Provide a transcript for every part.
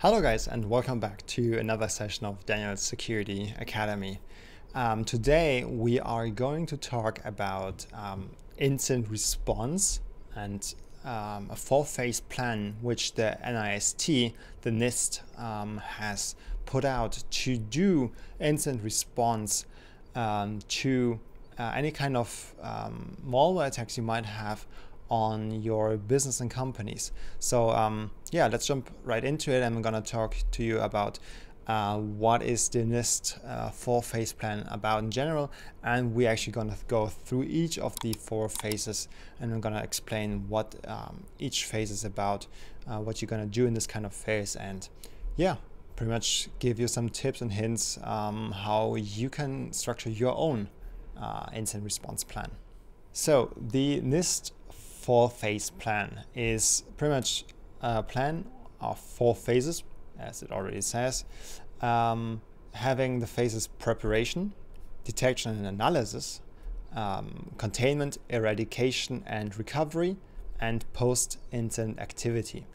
Hello guys and welcome back to another session of Daniel's Security Academy. Um, today we are going to talk about um, incident response and um, a four-phase plan which the NIST, the NIST, um, has put out to do incident response um, to uh, any kind of um, malware attacks you might have on your business and companies. So um, yeah, let's jump right into it. I'm gonna talk to you about uh, what is the NIST uh, four phase plan about in general and we're actually going to go through each of the four phases and I'm going to explain what um, each phase is about uh, what you're going to do in this kind of phase and yeah pretty much give you some tips and hints um, how you can structure your own uh, incident response plan so the NIST four phase plan is pretty much a plan of four phases, as it already says, um, having the phases preparation, detection and analysis, um, containment, eradication and recovery, and post-incident activity.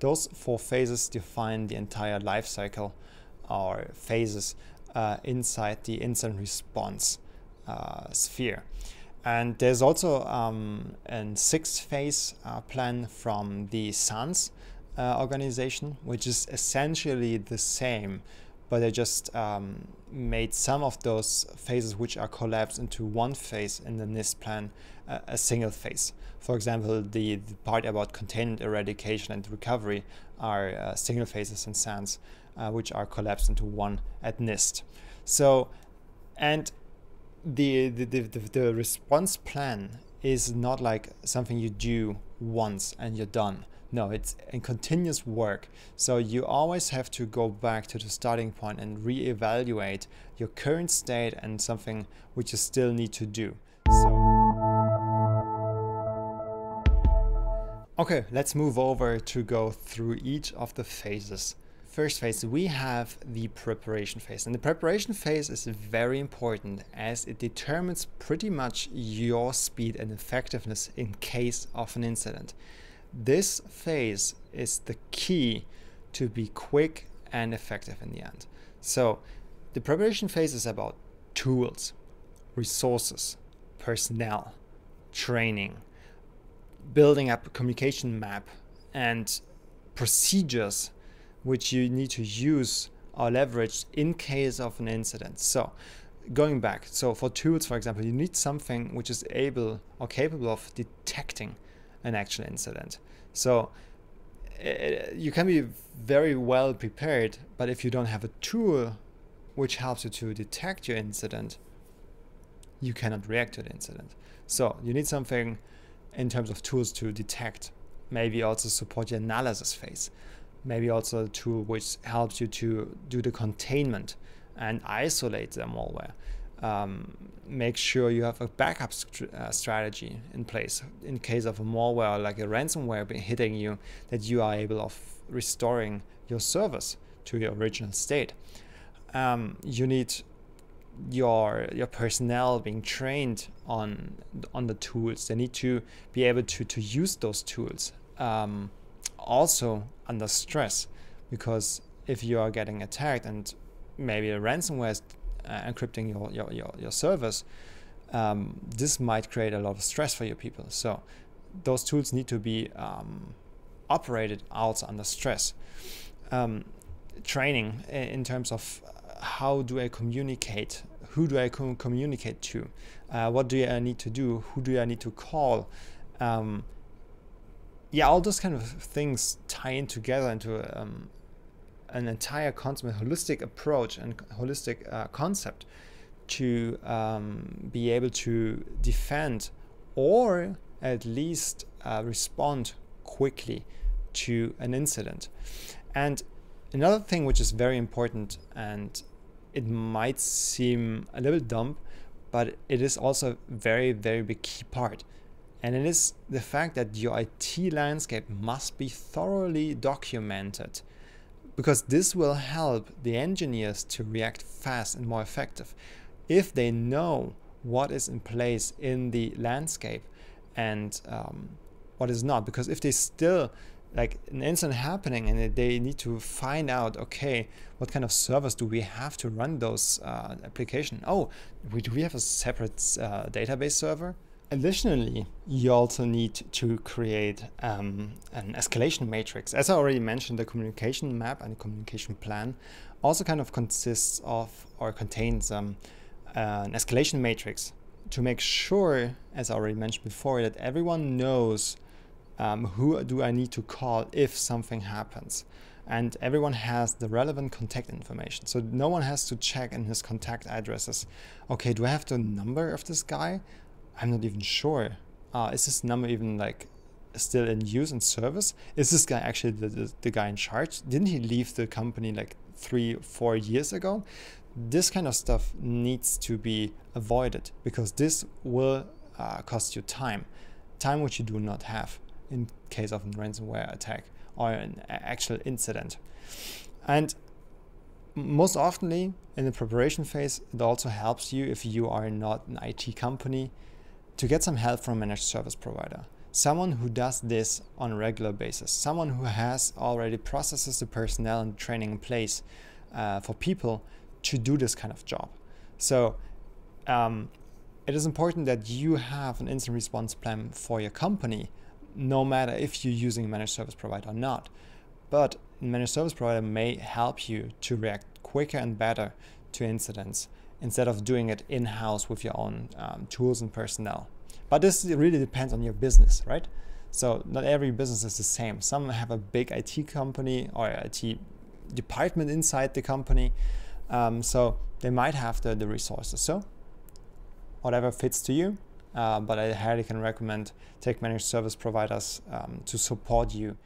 Those four phases define the entire life cycle or phases uh, inside the incident response uh, sphere. And there's also um, a six phase uh, plan from the SANS uh, organization, which is essentially the same, but they just um, made some of those phases which are collapsed into one phase in the NIST plan, uh, a single phase. For example, the, the, part about containment, eradication, and recovery are uh, single phases in SANS, uh, which are collapsed into one at NIST. So, and the, the, the, the response plan is not like something you do once and you're done. No, it's a continuous work. So you always have to go back to the starting point and reevaluate your current state and something which you still need to do. So Okay, let's move over to go through each of the phases first phase, we have the preparation phase. And the preparation phase is very important as it determines pretty much your speed and effectiveness in case of an incident. This phase is the key to be quick and effective in the end. So the preparation phase is about tools, resources, personnel, training, building up a communication map and procedures which you need to use or leverage in case of an incident. So going back, so for tools, for example, you need something which is able or capable of detecting an actual incident. So uh, you can be very well prepared, but if you don't have a tool which helps you to detect your incident, you cannot react to the incident. So you need something in terms of tools to detect, maybe also support your analysis phase maybe also a tool which helps you to do the containment and isolate the malware. Um, make sure you have a backup st uh, strategy in place in case of a malware like a ransomware hitting you that you are able of restoring your service to your original state. Um, you need your your personnel being trained on on the tools. They need to be able to to use those tools. Um, also under stress because if you are getting attacked and maybe a ransomware is uh, encrypting your, your, your, your servers, um, this might create a lot of stress for your people. So those tools need to be um, operated also under stress. Um, training in terms of how do I communicate, who do I com communicate to, uh, what do I need to do, who do I need to call, um, yeah, all those kind of things tie in together into um, an entire concept, holistic approach and holistic uh, concept to um, be able to defend or at least uh, respond quickly to an incident. And another thing which is very important and it might seem a little dumb, but it is also a very, very big key part and it is the fact that your IT landscape must be thoroughly documented because this will help the engineers to react fast and more effective. If they know what is in place in the landscape and um, what is not because if they still like an incident happening and they need to find out okay what kind of servers do we have to run those uh, application? Oh we, do we have a separate uh, database server additionally you also need to create um, an escalation matrix as i already mentioned the communication map and the communication plan also kind of consists of or contains um, uh, an escalation matrix to make sure as i already mentioned before that everyone knows um, who do I need to call if something happens? And everyone has the relevant contact information. So no one has to check in his contact addresses. Okay, do I have the number of this guy? I'm not even sure. Uh, is this number even like still in use and service? Is this guy actually the, the, the guy in charge? Didn't he leave the company like three, four years ago? This kind of stuff needs to be avoided because this will uh, cost you time, time which you do not have in case of a ransomware attack or an actual incident. And most oftenly in the preparation phase, it also helps you if you are not an IT company to get some help from a managed service provider. Someone who does this on a regular basis, someone who has already processes the personnel and training in place uh, for people to do this kind of job. So um, it is important that you have an incident response plan for your company no matter if you're using a managed service provider or not. But managed service provider may help you to react quicker and better to incidents instead of doing it in-house with your own um, tools and personnel. But this really depends on your business, right? So not every business is the same. Some have a big IT company or IT department inside the company. Um, so they might have the, the resources. So whatever fits to you, uh, but I highly can recommend tech managed service providers um, to support you.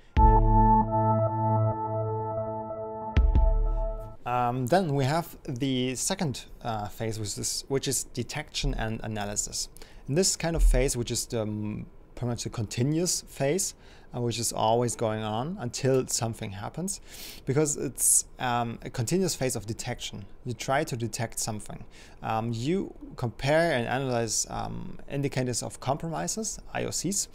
Um, then we have the second uh, phase, which is, which is detection and analysis. In this kind of phase, which is the, pretty much the continuous phase, uh, which is always going on until something happens because it's um, a continuous phase of detection. You try to detect something. Um, you compare and analyze um, indicators of compromises, IOCs,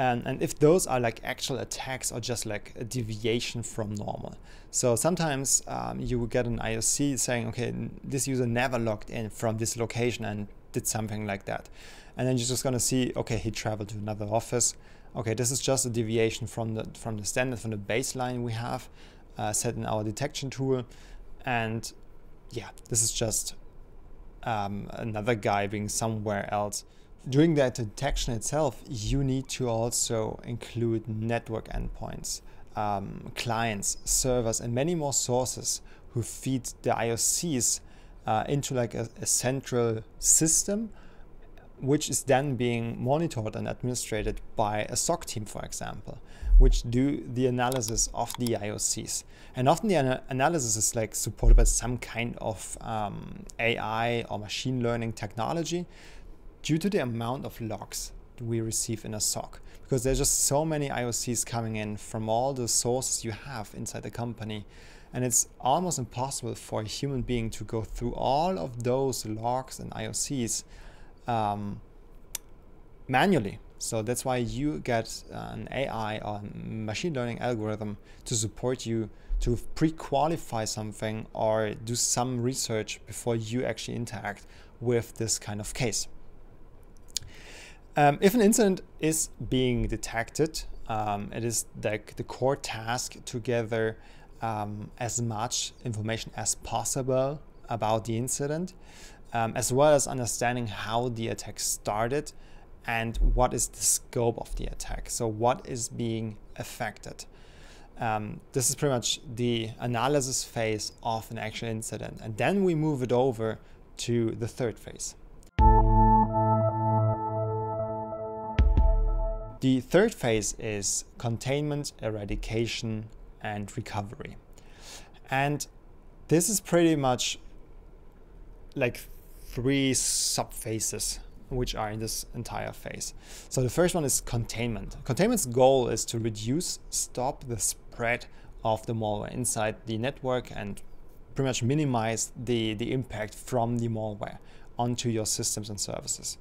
and, and if those are like actual attacks or just like a deviation from normal. So sometimes um, you will get an IOC saying, okay, this user never logged in from this location and did something like that. And then you're just gonna see, okay, he traveled to another office okay, this is just a deviation from the from the standard, from the baseline we have uh, set in our detection tool. And yeah, this is just um, another guy being somewhere else. During that detection itself, you need to also include network endpoints, um, clients, servers, and many more sources who feed the IOCs uh, into like a, a central system which is then being monitored and administrated by a SOC team, for example, which do the analysis of the IOCs. And often the ana analysis is like supported by some kind of um, AI or machine learning technology due to the amount of logs we receive in a SOC. Because there's just so many IOCs coming in from all the sources you have inside the company. And it's almost impossible for a human being to go through all of those logs and IOCs um, manually. So that's why you get an AI or machine learning algorithm to support you to pre-qualify something or do some research before you actually interact with this kind of case. Um, if an incident is being detected, um, it is like the core task to gather um, as much information as possible about the incident um, as well as understanding how the attack started and what is the scope of the attack. So, what is being affected. Um, this is pretty much the analysis phase of an actual incident. And then we move it over to the third phase. The third phase is containment, eradication, and recovery. And this is pretty much like three sub phases which are in this entire phase. So the first one is containment. Containment's goal is to reduce, stop the spread of the malware inside the network and pretty much minimize the, the impact from the malware onto your systems and services.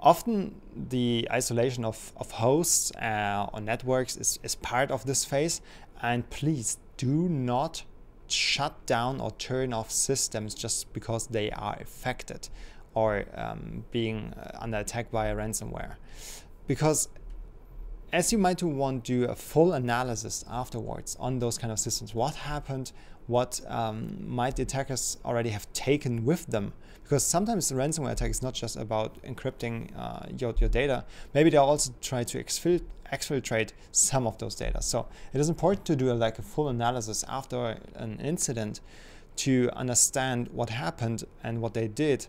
Often the isolation of, of hosts uh, or networks is, is part of this phase. And please do not shut down or turn off systems just because they are affected or um, being uh, under attack by a ransomware. Because as you might want to do a full analysis afterwards on those kind of systems, what happened, what um, might the attackers already have taken with them. Because sometimes the ransomware attack is not just about encrypting uh, your, your data, maybe they also try to exfil exfiltrate some of those data. So it is important to do a, like a full analysis after an incident to understand what happened and what they did.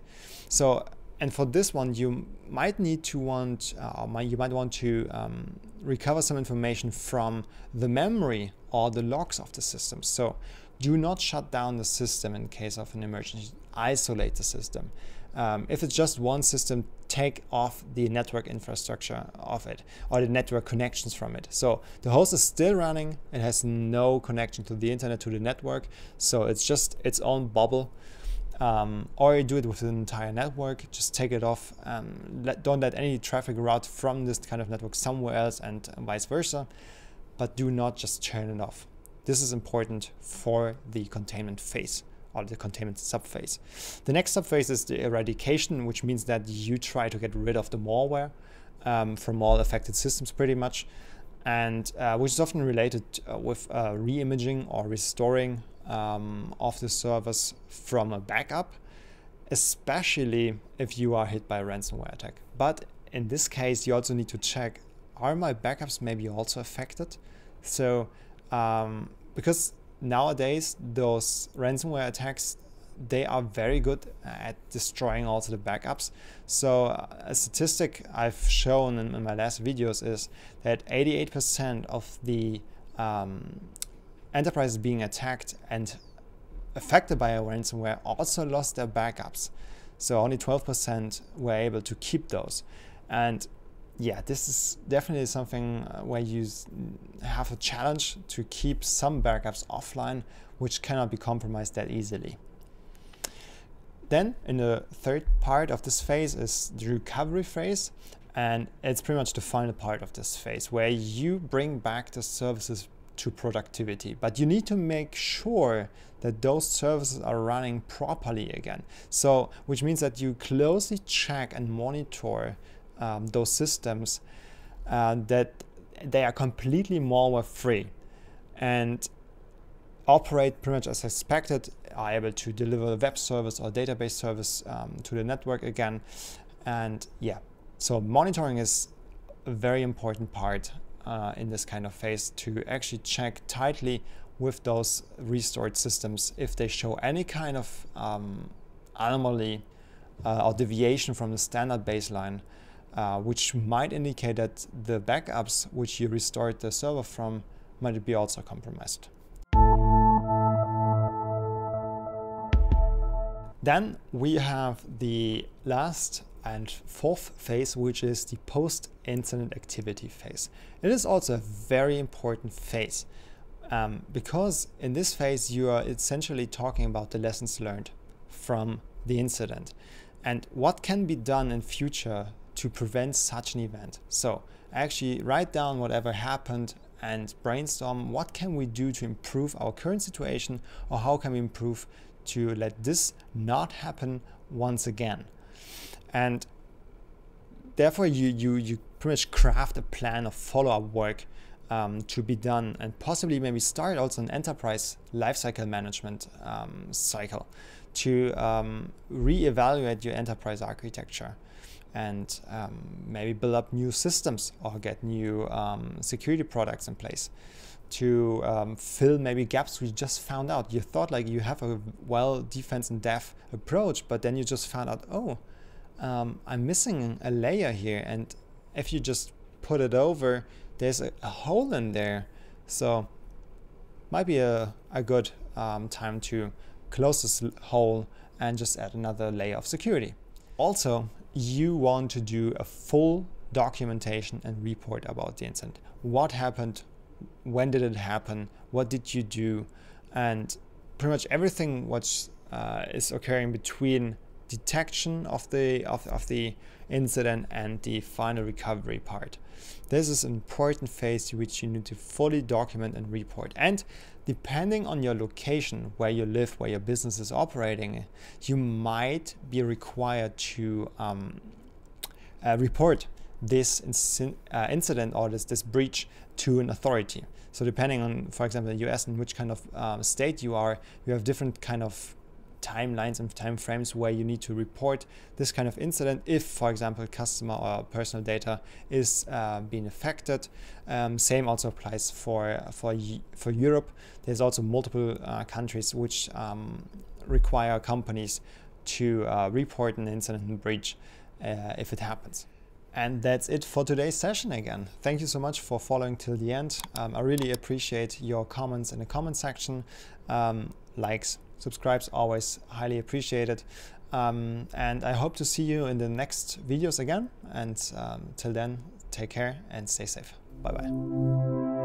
So and for this one, you might need to want, uh, you might want to um, recover some information from the memory or the logs of the system. So do not shut down the system in case of an emergency. Isolate the system. Um, if it's just one system, take off the network infrastructure of it or the network connections from it. So the host is still running. It has no connection to the internet, to the network. So it's just its own bubble um, or you do it with an entire network. Just take it off. Um, let, don't let any traffic route from this kind of network somewhere else and vice versa. But do not just turn it off. This is important for the containment phase or the containment subphase. The next subphase is the eradication, which means that you try to get rid of the malware um, from all affected systems pretty much and uh, which is often related uh, with uh, re-imaging or restoring um, of the servers from a backup, especially if you are hit by a ransomware attack. But in this case, you also need to check, are my backups maybe also affected? So, um, because nowadays those ransomware attacks they are very good at destroying also the backups. So uh, a statistic I've shown in, in, my last videos is that 88% of the um, enterprises being attacked and affected by a ransomware also lost their backups. So only 12% were able to keep those. And yeah, this is definitely something uh, where you have a challenge to keep some backups offline, which cannot be compromised that easily. Then in the third part of this phase is the recovery phase. And it's pretty much the final part of this phase where you bring back the services to productivity. But you need to make sure that those services are running properly again. So, which means that you closely check and monitor um, those systems uh, that they are completely malware free and operate pretty much as expected, are able to deliver a web service or database service um, to the network again. And yeah, so monitoring is a very important part uh, in this kind of phase to actually check tightly with those restored systems if they show any kind of um, anomaly uh, or deviation from the standard baseline, uh, which might indicate that the backups which you restored the server from might be also compromised. Then we have the last and fourth phase, which is the post-incident activity phase. It is also a very important phase um, because in this phase you are essentially talking about the lessons learned from the incident and what can be done in future to prevent such an event. So actually write down whatever happened and brainstorm what can we do to improve our current situation or how can we improve to let this not happen once again and therefore you you you pretty much craft a plan of follow-up work um, to be done and possibly maybe start also an enterprise lifecycle management um, cycle to um, re-evaluate your enterprise architecture and um, maybe build up new systems or get new um, security products in place to um, fill maybe gaps we just found out. You thought like you have a well defense in depth approach, but then you just found out, oh, um, I'm missing a layer here. And if you just put it over, there's a, a hole in there. So might be a, a good um, time to close this hole and just add another layer of security. Also, you want to do a full documentation and report about the incident. What happened? When did it happen? What did you do? And pretty much everything what uh, is occurring between detection of the of, of the incident and the final recovery part. This is an important phase which you need to fully document and report. And depending on your location, where you live, where your business is operating, you might be required to um, uh, report this uh, incident or this, this breach to an authority. So depending on, for example, the US and which kind of um, state you are, you have different kind of timelines and time frames where you need to report this kind of incident if, for example, customer or personal data is uh, being affected. Um, same also applies for for for Europe. There's also multiple uh, countries which um, require companies to uh, report an incident and breach uh, if it happens. And that's it for today's session again. Thank you so much for following till the end. Um, I really appreciate your comments in the comment section. Um, likes, subscribes, always highly appreciated. Um, and I hope to see you in the next videos again. And um, till then, take care and stay safe. Bye bye.